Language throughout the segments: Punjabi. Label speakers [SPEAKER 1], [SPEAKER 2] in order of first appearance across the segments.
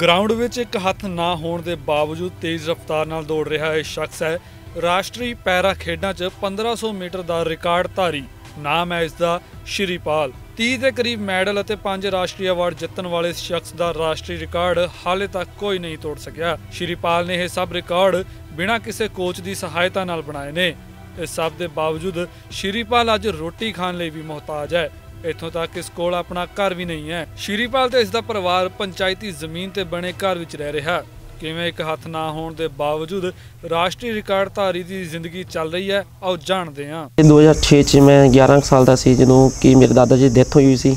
[SPEAKER 1] ਗਰਾਊਂਡ ਵਿੱਚ ਇੱਕ ਹੱਥ ਨਾ ਹੋਣ ਦੇ ਬਾਵਜੂਦ ਤੇਜ਼ ਰਫ਼ਤਾਰ ਨਾਲ ਦੌੜ ਰਿਹਾ ਇਹ ਸ਼ਖਸ ਹੈ। ਰਾਸ਼ਟਰੀ ਪੈਰਾ ਖੇਡਾਂ 'ਚ 1500 ਮੀਟਰ ਦਾ ਰਿਕਾਰਡ ਧਾਰੀ। ਨਾਮ ਹੈ ਇਸ ਦਾ ਸ਼੍ਰੀਪਾਲ। 30 ਦੇ ਕਰੀਬ ਮੈਡਲ ਅਤੇ 5 ਰਾਸ਼ਟਰੀ ਅਵਾਰਡ ਜਿੱਤਣ ਵਾਲੇ ਇਸ ਸ਼ਖਸ ਦਾ ਰਾਸ਼ਟਰੀ ਰਿਕਾਰਡ ਹਾਲੇ ਤੱਕ ਕੋਈ ਨਹੀਂ ਤੋੜ ਸਕਿਆ। ਸ਼੍ਰੀਪਾਲ ਨੇ ਇਹ ਸਭ ਰਿਕਾਰਡ ਬਿਨਾਂ ਕਿਸੇ ਕੋਚ ਦੀ ਸਹਾਇਤਾ ਨਾਲ ਬਣਾਏ ਨੇ। ਇਸ ਸਭ ਦੇ ਬਾਵਜੂਦ ਸ਼੍ਰੀਪਾਲ ਅੱਜ ਰੋਟੀ ਖਾਣ ਲਈ ਵੀ ਮੁਹਤਾਜ ਹੈ। ਇੱਥੋਂ ਤੱਕ ਇਸ ਕੋਲ ਆਪਣਾ ਘਰ ਵੀ ਨਹੀਂ ਹੈ। ਸ਼੍ਰੀਪਾਲ ਤੇ ਇਸ ਦਾ ਪਰਿਵਾਰ ਪੰਚਾਇਤੀ ਜ਼ਮੀਨ ਤੇ ਬਣੇ ਘਰ ਵਿੱਚ ਰਹਿ ਰਿਹਾ। ਕਿਵੇਂ ਇੱਕ ਹੱਥ ਨਾ ਹੋਣ ਦੇ ਬਾਵਜੂਦ ਰਾਸ਼ਟਰੀ ਰਿਕਾਰਡ ਧਾਰੀ ਦੀ ਜ਼ਿੰਦਗੀ ਚੱਲ ਰਹੀ ਹੈ, ਆਓ ਜਾਣਦੇ ਹਾਂ।
[SPEAKER 2] ਇਹ 2006 ਚ ਮੈਂ 11 ਸਾਲ ਦਾ ਸੀ, ਜਦੋਂ ਕਿ ਮੇਰੇ ਦਾਦਾ ਜੀ ਦੀ ਡੈਥ ਹੋਈ ਸੀ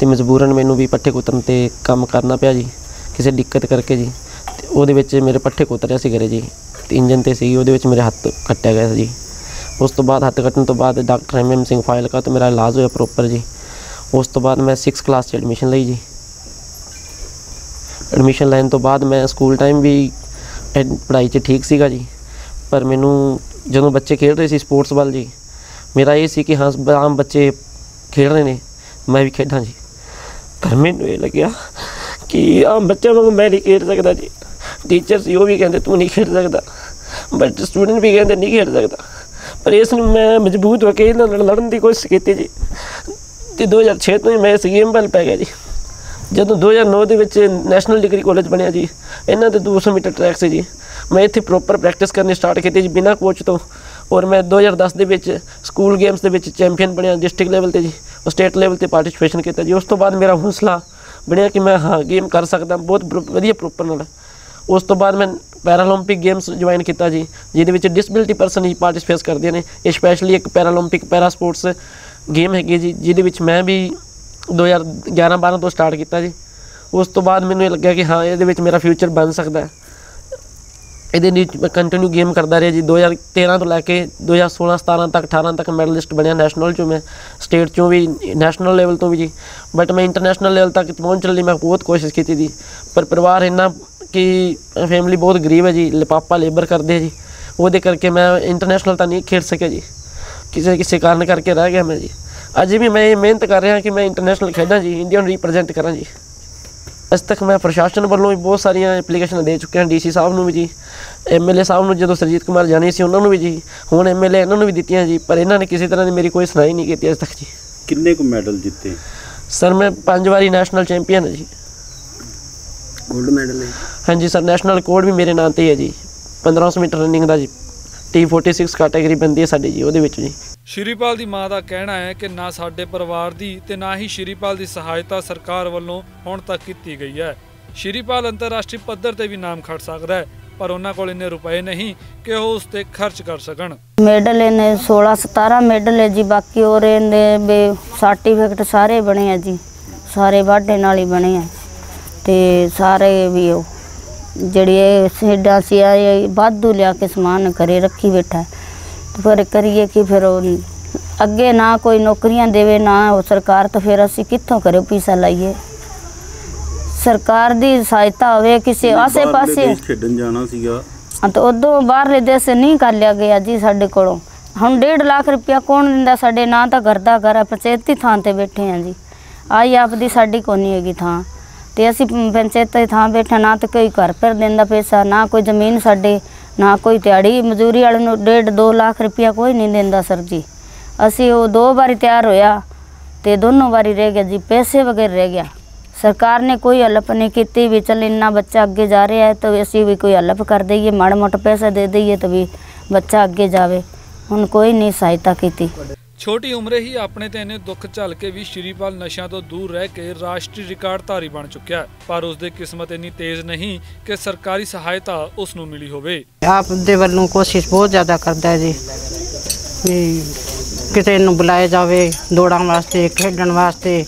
[SPEAKER 2] ਤੇ ਮਜਬੂਰਨ ਮੈਨੂੰ ਵੀ ਪੱਠੇ ਕੁਤਰਨ ਤੇ ਕੰਮ ਕਰਨਾ ਪਿਆ ਜੀ, ਕਿਸੇ ਦਿੱਕਤ ਕਰਕੇ ਜੀ। ਤੇ ਉਹਦੇ ਵਿੱਚ ਮੇਰੇ ਪੱਠੇ ਕੁਤਰਿਆ ਸੀ ਘਰੇ ਜੀ, ਤੇ ਇੰਜਨ ਤੇ ਸੀ ਉਹਦੇ ਵਿੱਚ ਮੇਰੇ ਹੱਥ ਕੱਟਿਆ ਗਿਆ ਸੀ ਜੀ। ਉਸ ਤੋਂ ਬਾਅਦ ਹੱਥ ਕੱਟਣ ਤੋਂ ਬਾਅਦ doctor M M Singh file ਕਾ ਤੋਂ ਮੇਰਾ ਇਲਾਜ ਹੋਇਆ ਪ੍ਰੋਪਰ ਜੀ। ਉਸ ਤੋਂ ਬਾਅਦ ਮੈਂ 6 ਕਲਾਸ 'ਚ ਐਡਮਿਸ਼ਨ ਲਈ ਜੀ। ਐਡਮਿਸ਼ਨ ਲੈਣ ਤੋਂ ਬਾਅਦ ਮੈਂ ਸਕੂਲ ਟਾਈਮ ਵੀ ਪੜ੍ਹਾਈ 'ਚ ਠੀਕ ਸੀਗਾ ਜੀ। ਪਰ ਮੈਨੂੰ ਜਦੋਂ ਬੱਚੇ ਖੇਡ ਰਹੇ ਸੀ ਸਪੋਰਟਸ ਵੱਲ ਜੀ, ਮੇਰਾ ਇਹ ਸੀ ਕਿ ਹਾਂ, ਆਮ ਬੱਚੇ ਖੇਡ ਰਹੇ ਨੇ, ਮੈਂ ਵੀ ਖੇਡਾਂ ਜੀ। ਪਰ ਮੈਨੂੰ ਇਹ ਲੱਗਿਆ ਕਿ ਆਮ ਬੱਚਿਆਂ ਵਾਂਗੂ ਮੈਂ ਨਹੀਂ ਖੇਡ ਸਕਦਾ ਜੀ। ਟੀਚਰ ਸੀ, ਉਹ ਵੀ ਕਹਿੰਦੇ ਤੂੰ ਨਹੀਂ ਖੇਡ ਸਕਦਾ। ਬਟ ਸਟੂਡੈਂਟ ਵੀ ਕਹਿੰਦੇ ਨਹੀਂ ਖੇਡ ਸਕਦਾ। ਪਰ ਇਸ ਨੂੰ ਮੈਂ ਮਜਬੂਤ ਹੋ ਕੇ ਇਹਨਾਂ ਨਾਲ ਲੜਨ ਦੀ ਕੋਸ਼ਿਸ਼ ਕੀਤੀ ਜੀ। ਤੇ 2006 ਤੋਂ ਹੀ ਮੈਂ ਇਸ ਗੇਮ ਵੱਲ ਪੈ ਗਿਆ ਜੀ। ਜਦੋਂ 2009 ਦੇ ਵਿੱਚ ਨੈਸ਼ਨਲ ਡਿਗਰੀ ਕਾਲਜ ਬਣਿਆ ਜੀ, ਇਹਨਾਂ ਦੇ 200 ਮੀਟਰ ਟਰੈਕ ਸੀ ਜੀ। ਮੈਂ ਇੱਥੇ ਪ੍ਰੋਪਰ ਪ੍ਰੈਕਟਿਸ ਕਰਨੀ ਸਟਾਰਟ ਕੀਤੀ ਜੀ ਬਿਨਾਂ ਕੋਚ ਤੋਂ। ਔਰ ਮੈਂ 2010 ਦੇ ਵਿੱਚ ਸਕੂਲ ਗੇਮਸ ਦੇ ਵਿੱਚ ਚੈਂਪੀਅਨ ਬਣਿਆ ਡਿਸਟ੍ਰਿਕਟ ਲੈਵਲ ਤੇ ਜੀ ਔਰ ਸਟੇਟ ਲੈਵਲ ਤੇ ਪਾਰਟਿਸਿਪੇਸ਼ਨ ਕੀਤਾ ਜੀ। ਉਸ ਤੋਂ ਬਾਅਦ ਮੇਰਾ ਹੌਸਲਾ ਬਣਿਆ ਕਿ ਮੈਂ ਹਾਂ ਗੇਮ ਕਰ ਸਕਦਾ, ਬਹੁਤ ਬਰ- ਵਧੀਆ ਪ੍ਰੋਪਰ ਨਾਲ। ਉਸ ਤੋਂ ਬਾਅਦ ਮੈਂ ਪੈਰਾਲੰਪਿਕ ਗੇਮਸ ਜੁਆਇਨ ਕੀਤਾ ਜੀ, ਜਿਹਦੇ ਵਿੱਚ ਡਿਸੇਬਿਲਟੀ ਪਰਸਨ ਹੀ ਪਾਰਟਿਸਿਪੇਟ ਕਰਦੇ ਨੇ ਇਹ ਸਪੈਸ਼ਲੀ ਇੱਕ ਪੈਰਾਲੰਪਿਕ ਪੈਰਾ ਸਪੋਰਟਸ ਗੇਮ ਹੈਗੀ ਜੀ, ਜਿਹਦੇ ਵਿੱਚ ਮੈਂ ਵੀ 2011 12 ਤੋਂ ਸਟਾਰਟ ਕੀਤਾ ਜੀ। ਉਸ ਤੋਂ ਬਾਅਦ ਮੈਨੂੰ ਇਹ ਲੱਗਿਆ ਕਿ ਹਾਂ, ਇਹਦੇ ਵਿੱਚ ਮੇਰਾ ਫਿਊਚਰ ਬਣ ਸਕਦਾ ਹੈ। ਇਹਦੇ ਲਈ ਮੈਂ ਕੰਟੀਨਿਊ ਗੇਮ ਕਰਦਾ ਰਿਹਾ ਜੀ। 2013 ਤੋਂ ਲੈ ਕੇ 2016 17 ਤੱਕ 18 ਤੱਕ ਮੈਡਲਿਸਟ ਬਣਿਆ ਨੈਸ਼ਨਲ ਚੋਂ ਮੈਂ ਸਟੇਟ ਚੋਂ ਵੀ ਨੈਸ਼ਨਲ ਲੈਵਲ ਤੋਂ ਵੀ ਜੀ। ਬਟ ਮੈਂ ਇੰਟਰਨੈਸ਼ਨਲ ਲੈਵਲ ਤੱਕ ਪਹੁੰਚਣ ਲਈ ਮੈਂ ਬਹੁਤ ਕੋਸ਼ਿਸ਼ ਕੀਤੀ ਜੀ। ਪਰ ਪਰਿਵਾਰ ਇੰਨਾ ਕਿ ਫੈਮਿਲੀ ਬਹੁਤ ਗਰੀਬ ਹੈ ਜੀ। ਪਾਪਾ ਲੇਬਰ ਕਰਦੇ ਜੀ। ਉਹਦੇ ਕਰਕੇ ਮੈਂ ਇੰਟਰਨੈਸ਼ਨਲ ਤਾਂ ਨਹੀਂ ਖੇਡ ਸਕਿਆ ਜੀ। ਕਿਸੇ ਕਿਸੇ ਕਾਰਨ ਕਰਕੇ ਰਹਿ ਗਿਆ ਮੈਂ ਜੀ। ਅਜੇ ਵੀ ਮੈਂ ਇਹ ਮਿਹਨਤ ਕਰ ਰਿਹਾ ਕਿ ਮੈਂ ਇੰਟਰਨੈਸ਼ਨਲ ਖੇਡਾਂ ਜੀ ਇੰਡੀਆ ਨੂੰ ਰਿਪਰੈਜ਼ੈਂਟ ਕਰਾਂ ਜੀ। ਅੱਜ ਤੱਕ ਮੈਂ ਪ੍ਰਸ਼ਾਸਨ ਵੱਲੋਂ ਵੀ ਬਹੁਤ ਸਾਰੀਆਂ ਐਪਲੀਕੇਸ਼ਨਾਂ ਦੇ ਚੁੱਕਿਆ ਡੀਸੀ ਸਾਹਿਬ ਨੂੰ ਵੀ ਜੀ ਐਮਐਲਏ ਸਾਹਿਬ ਨੂੰ ਜਦੋਂ ਸਰਜੀਤ ਕੁਮਾਰ ਜਾਣੀ ਸੀ ਉਹਨਾਂ ਨੂੰ ਵੀ ਜੀ ਹੁਣ ਐਮਐਲਏ ਇਹਨਾਂ ਨੂੰ ਵੀ ਦਿੱਤੀਆਂ ਜੀ ਪਰ ਇਹਨਾਂ ਨੇ ਕਿਸੇ ਤਰ੍ਹਾਂ ਦੀ ਮੇਰੀ ਕੋਈ ਸੁਣਾਈ ਨਹੀਂ ਕੀਤੀ ਅੱਜ ਤੱਕ ਜੀ।
[SPEAKER 3] ਕਿੰਨੇ ਕੁ ਮੈਡਲ ਜਿੱਤੇ?
[SPEAKER 2] ਸਰ ਮੈਂ ਪੰਜ ਵਾਰੀ ਨੈਸ਼ਨਲ ਚੈਂਪੀਅਨ ਹਾਂ ਜੀ।
[SPEAKER 3] 골ਡ ਮੈਡਲ ਹੈ
[SPEAKER 2] ਹਾਂਜੀ ਸਰ ਨੈਸ਼ਨਲ ਰਿਕਾਰਡ ਵੀ ਮੇਰੇ ਨਾਂ ਤੇ ਹੈ ਜੀ। 1500 ਮੀਟਰ ਰਨਿੰਗ ਦਾ ਜੀ। T46 ਕੈਟਾਗਰੀ ਬੰਦੀ ਹੈ ਸਾਡੀ ਜੀ ਉਹਦੇ ਵਿੱਚ ਜੀ।
[SPEAKER 1] ਸ਼੍ਰੀਪਾਲ ਦੀ ਮਾਂ ਦਾ ਕਹਿਣਾ ਹੈ ਕਿ ਨਾ ਸਾਡੇ ਪਰਿਵਾਰ ਦੀ ਤੇ ਨਾ ਹੀ ਸ਼੍ਰੀਪਾਲ ਦੀ ਸਹਾਇਤਾ ਸਰਕਾਰ ਵੱਲੋਂ ਹੁਣ ਤੱਕ ਕੀਤੀ ਗਈ ਹੈ। ਸ਼੍ਰੀਪਾਲ ਅੰਤਰਰਾਸ਼ਟਰੀ ਪੱਧਰ ਤੇ ਵੀ ਨਾਮ ਖੜ ਸਕਦਾ ਹੈ, ਪਰ ਉਹਨਾਂ ਕੋਲ ਇੰਨੇ ਰੁਪਏ ਨਹੀਂ ਕਿ ਉਹ ਉਸ ਤੇ ਖਰਚ ਕਰ ਸਕਣ।
[SPEAKER 4] ਮੈਡਲ ਇਹਨੇ 16 17 ਮੈਡਲ ਹੈ ਜੀ, ਬਾਕੀ ਹੋਰ ਇਹਨੇ ਸਰਟੀਫਿਕੇਟ ਸਾਰੇ ਬਣੇ ਆ ਜੀ, ਸਾਰੇ ਵਾਢੇ ਨਾਲ ਹੀ ਬਣੇ ਆ। ਤੇ ਸਾਰੇ ਵੀ ਉਹ, ਜਿਹੜੀ ਇਹ ਸੀ ਆ ਵਾਧੂ ਲਿਆ ਕੇ ਸਮਾਨ ਕਰੇ ਰੱਖੀ ਬੈਠਾ ਫਿਰ ਕਰੀਏ ਕਿ ਫਿਰ ਉਹ ਅੱਗੇ ਨਾ ਕੋਈ ਨੌਕਰੀਆਂ ਦੇਵੇ ਨਾ ਉਹ ਸਰਕਾਰ ਤਾਂ ਫਿਰ ਅਸੀਂ ਕਿੱਥੋਂ ਕਰੇ ਪੈਸਾ ਲਾਈਏ? ਸਰਕਾਰ ਦੀ ਸਹਾਇਤਾ ਹੋਵੇ ਕਿਸੇ ਆਸੇ ਪਾਸੇ।
[SPEAKER 3] ਖੇਡਣ ਜਾਣਾ ਸੀਗਾ।
[SPEAKER 4] ਤਾਂ ਉਦੋਂ ਬਾਹਰਲੇ ਦੇਸ਼ ਨਹੀਂ ਕਰ ਲਿਆ ਗਿਆ ਜੀ ਸਾਡੇ ਕੋਲੋਂ। ਹੁਣ 1.5 ਲੱਖ ਰੁਪਇਆ ਕੌਣ ਦਿੰਦਾ ਸਾਡੇ? ਨਾਂ ਤਾਂ ਘਰ ਦਾ ਘਰ ਪੰਚਾਇਤੀ ਥਾਂ ਤੇ ਬੈਠੇ ਹਾਂ ਜੀ। ਆਈ ਆਪਦੀ ਸਾਡੀ ਕੋਨੀ ਹੈਗੀ ਥਾਂ। ਤੇ ਅਸੀਂ ਪੰਚਾਇਤੀ ਥਾਂ ਬੈਠੇ ਨਾ ਤਾਂ ਕੋਈ ਘਰ ਪਰ ਦਿੰਦਾ ਪੈਸਾ ਨਾ ਕੋਈ ਜ਼ਮੀਨ ਸਾਡੇ ਨਾ ਕੋਈ ਦਿਹਾੜੀ, ਮਜ਼ਦੂਰੀ ਵਾਲੇ ਨੂੰ 1.5 2 ਲੱਖ ਰੁਪਇਆ ਕੋਈ ਨਹੀਂ ਦਿੰਦਾ ਸਰ ਜੀ। ਅਸੀਂ ਉਹ ਦੋ ਵਾਰੀ ਤਿਆਰ ਹੋਇਆ ਤੇ ਦੋਨੋਂ ਵਾਰੀ ਰਹਿ ਗਿਆ ਜੀ, ਪੈਸੇ ਵਗੈਰ ਰਹਿ ਗਿਆ। ਸਰਕਾਰ ਨੇ ਕੋਈ ਹੈਲਪ ਨਹੀਂ ਕੀਤੀ ਵੀ ਚੱਲ ਇੰਨਾ ਬੱਚਾ ਅੱਗੇ ਜਾ ਰਿਹਾ ਹੈ ਤਾਂ ਅਸੀਂ ਵੀ ਕੋਈ ਹੈਲਪ ਕਰ ਦਈਏ, ਮਾੜਾ ਮੋਟਾ ਪੈਸਾ ਦੇ ਦਈਏ ਤਾਂ ਵੀ ਬੱਚਾ ਅੱਗੇ ਜਾਵੇ। ਹੁਣ ਕੋਈ ਨਹੀਂ ਸਹਾਇਤਾ ਕੀਤੀ।
[SPEAKER 1] ਛੋਟੀ ਉਮਰੇ ਹੀ ਆਪਣੇ ਤੇ ਇੰਨੇ ਦੁੱਖ ਝੱਲ ਕੇ ਵੀ ਸ਼੍ਰੀਪਾਲ ਨਸ਼ਿਆਂ ਤੋਂ ਦੂਰ ਰਹਿ ਕੇ ਰਾਸ਼ਟਰੀ ਰਿਕਾਰਡ ਧਾਰੀ ਬਣ ਚੁੱਕਿਆ ਹੈ। ਪਰ ਉਸ ਦੀ ਕਿਸਮਤ ਇੰਨੀ ਤੇਜ਼ ਨਹੀਂ ਕਿ ਸਰਕਾਰੀ ਸਹਾਇਤਾ ਉਸ ਨੂੰ ਮਿਲੀ ਹੋਵੇ।
[SPEAKER 5] ਆਪ ਦੇ ਵੱਲੋਂ ਕੋਸ਼ਿਸ਼ ਬਹੁਤ ਜ਼ਿਆਦਾ ਕਰਦਾ ਹੈ ਜੀ ਵੀ ਕਿਤੇ ਨੂੰ ਬੁਲਾਇਆ ਜਾਵੇ ਦੌੜਾਂ ਵਾਸਤੇ ਖੇਡਣ ਵਾਸਤੇ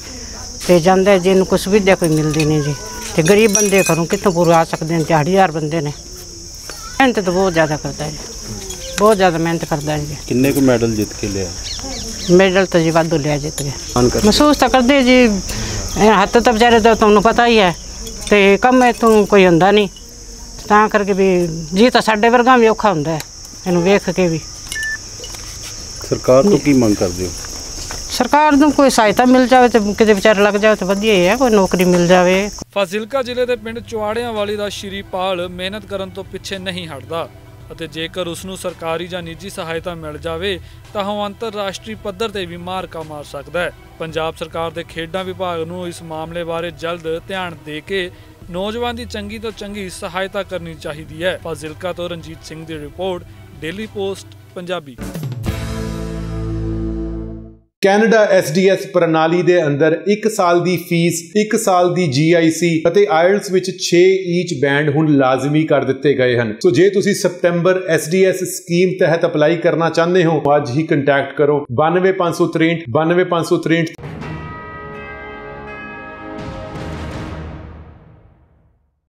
[SPEAKER 5] ਤੇ ਜਾਂਦੇ ਜਿਹਨੂੰ ਕੁਛ ਸੁਵਿਧਾ ਕੋਈ ਮਿਲਦੀ ਨਹੀਂ ਜੀ। ਤੇ ਗਰੀਬ ਬੰਦੇ ਘਰੋਂ ਕਿੱਥੋਂ ਪੂਰਾ ਆ ਸਕਦੇ ਨੇ? ਦਿਹਾੜੀਦਾਰ ਬੰਦੇ ਨੇ। ਮਿਹਨਤ ਤਾਂ ਬਹੁਤ ਜ਼ਿਆਦਾ ਕਰਦਾ ਹੈ ਜੀ। ਬਹੁਤ ਜ਼ਿਆਦਾ ਮਿਹਨਤ ਕਰਦਾ ਹੈ ਜੀ।
[SPEAKER 3] ਕਿੰਨੇ ਕੁ ਮੈਡਲ ਜਿੱਤ ਕੇ ਲਿਆ?
[SPEAKER 5] ਮੈਡਲ ਤਾਂ ਜੀ ਵਾਧੂ ਲਿਆ ਜਿੱਤ ਗਿਆ
[SPEAKER 3] ਮਾਨ ਕਰ
[SPEAKER 5] ਮਹਿਸੂਸ ਤਾਂ ਕਰਦੇ ਜੀ ਇਹ ਹੱਥ ਤਾਂ ਵਿਚਾਰੇ ਦਾ ਤੁਹਾਨੂੰ ਪਤਾ ਹੀ ਹੈ ਤੇ ਕੰਮ ਇਥੋਂ ਕੋਈ ਹੁੰਦਾ ਨਹੀਂ। ਤਾਂ ਕਰਕੇ ਵੀ ਜੀ ਤਾਂ ਸਾਡੇ ਵਰਗਾ ਵੀ ਔਖਾ ਹੁੰਦਾ ਹੈ ਇਹਨੂੰ ਵੇਖ ਕੇ ਵੀ।
[SPEAKER 3] ਸਰਕਾਰ ਤੋਂ ਕੀ ਮੰਗ ਕਰਦੇ ਹੋ?
[SPEAKER 5] ਸਰਕਾਰ ਨੂੰ ਕੋਈ ਸਹਾਇਤਾ ਮਿਲ ਜਾਵੇ ਤੇ ਕਿਤੇ ਵਿਚਾਰ ਲੱਗ ਜਾਵੇ ਤੇ ਵਧੀਆ ਹੀ ਹੈ ਕੋਈ ਨੌਕਰੀ ਮਿਲ ਜਾਵੇ।
[SPEAKER 1] ਫਾਜ਼ਿਲਕਾ ਜ਼ਿਲ੍ਹੇ ਦੇ ਪਿੰਡ ਚੁਆੜਿਆਂ ਵਾਲੀ ਦਾ ਸ਼੍ਰੀਪਾਲ ਮਿਹਨਤ ਕਰਨ ਤੋਂ ਪਿੱਛੇ ਨਹੀਂ ਹਟਦਾ। ਅਤੇ ਜੇਕਰ ਉਸ ਨੂੰ ਸਰਕਾਰੀ ਜਾਂ ਨਿੱਜੀ ਸਹਾਇਤਾ ਮਿਲ ਜਾਵੇ, ਤਾਂ ਉਹ ਅੰਤਰਰਾਸ਼ਟਰੀ ਪੱਧਰ ਤੇ ਵੀ ਮਾਰਕਾ ਮਾਰ ਸਕਦਾ ਹੈ। ਪੰਜਾਬ ਸਰਕਾਰ ਦੇ ਖੇਡਾਂ ਵਿਭਾਗ ਨੂੰ ਇਸ ਮਾਮਲੇ ਬਾਰੇ ਜਲਦ ਧਿਆਨ ਦੇ ਕੇ ਨੌਜਵਾਨ ਦੀ ਚੰਗੀ ਤੋਂ ਚੰਗੀ ਸਹਾਇਤਾ ਕਰਨੀ ਚਾਹੀਦੀ ਹੈ। ਫਾਜ਼ਿਲਕਾ ਤੋਂ ਰਣਜੀਤ ਸਿੰਘ ਦੀ report, daily post, Punjabi.
[SPEAKER 6] Canada SDS ਪ੍ਰਣਾਲੀ ਦੇ ਅੰਦਰ 1 ਸਾਲ ਦੀ ਫੀਸ 1 ਸਾਲ ਦੀ GIC ਅਤੇ ਆਇਲਸ ਵਿੱਚ 6 ਈਚ ਬੈਂਡ ਹੁਣ ਲਾਜ਼ਮੀ ਕਰ ਦਿੱਤੇ ਗਏ ਹਨ। ਸੋ ਜੇ ਤੁਸੀਂ ਸਪਟੈਂਬਰ SDS ਸਕੀਮ ਤਹਿਤ ਅਪਲਾਈ ਕਰਨਾ ਚਾਹੁੰਦੇ ਹੋ ਅੱਜ ਹੀ ਕੰਟੈਕਟ ਕਰੋ। 92563 92563